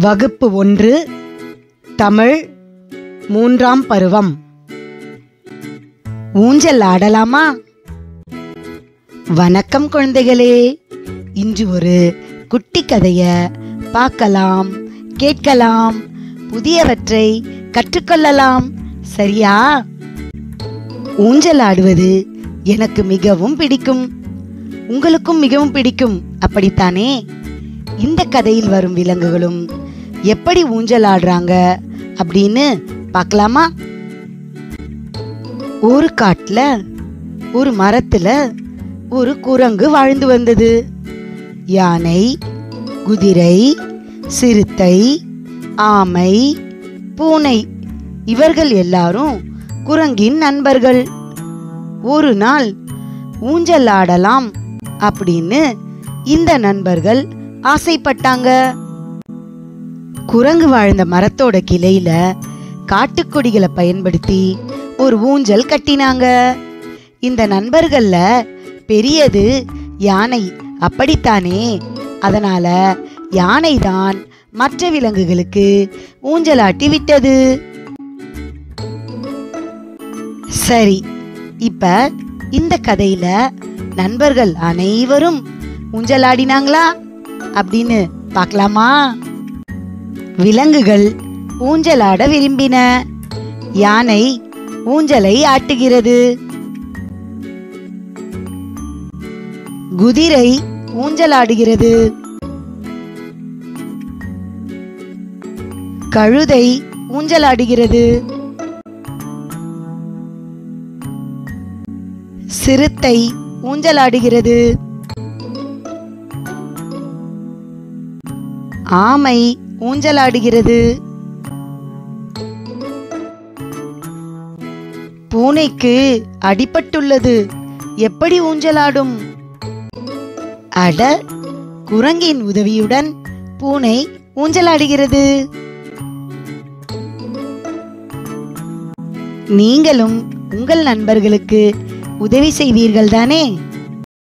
வகுப்பு ஒன்று தமிழ் மூன்றாம் பருவம். ஊஞ்சல் ஆடலாமா? வணக்கம் குழந்தைகளே. இன்று ஒரு குட்டி கதைய பார்க்கலாம் கேட்கலாம் புதியவற்றை கற்றுக்கொள்ளலாம். சரியா? ஊஞ்சல் ஆடுவது எனக்கு மிகவும் பிடிக்கும். உங்களுக்கும் மிகவும் பிடிக்கும். அப்படித்தானே? இந்த கதையில் வரும் விலங்குகளும் எப்படி ஊஞ்சல் ஆடுறாங்க அப்படின்னு பார்க்கலாமா? ஒரு காட்டில் ஒரு மரத்தில் ஒரு குரங்கு வாழ்ந்து வந்தது. யானை குதிரை சிறுத்தை ஆமை பூனை இவர்கள் எல்லாரும் குரங்கின் நண்பர்கள். ஒரு நாள் ஊஞ்சல் ஆடலாம் அப்படின்னு இந்த நண்பர்கள் ஆசைப்பட்டாங்க. குரங்கு வாழ்ந்த மரத்தோட கிளையில காட்டுக்கொடிகளை பயன்படுத்தி ஒரு ஊஞ்சல் கட்டினாங்க. இந்த நண்பர்கள்ல பெரியது யானை. அப்படித்தானே? அதனால யானை தான் மற்ற விலங்குகளுக்கு ஊஞ்சலாட்டி விட்டது. சரி இப்ப இந்த கதையில நண்பர்கள் அனைவரும் ஊஞ்சலாடினாங்களா? அப்படின்னு பார்க்கலாமா? விலங்குகள் ஊஞ்சலாட விரும்பின. யானை ஊஞ்சலை ஆட்டுகிறது. குதிரை ஊஞ்சலாடுகிறது. கழுதை ஊஞ்சலாடுகிறது. சிறுத்தை ஊஞ்சலாடுகிறது. ஆமை ஊஞ்சலாடுகிறது. பூனைக்கு அடிபட்டுள்ளது. எப்படி ஊஞ்சலாடும்? அட குரங்கின் உதவியுடன் பூனை ஊஞ்சலாடுகிறது. நீங்களும் உங்கள் நண்பர்களுக்கு உதவி செய்வீர்கள் தானே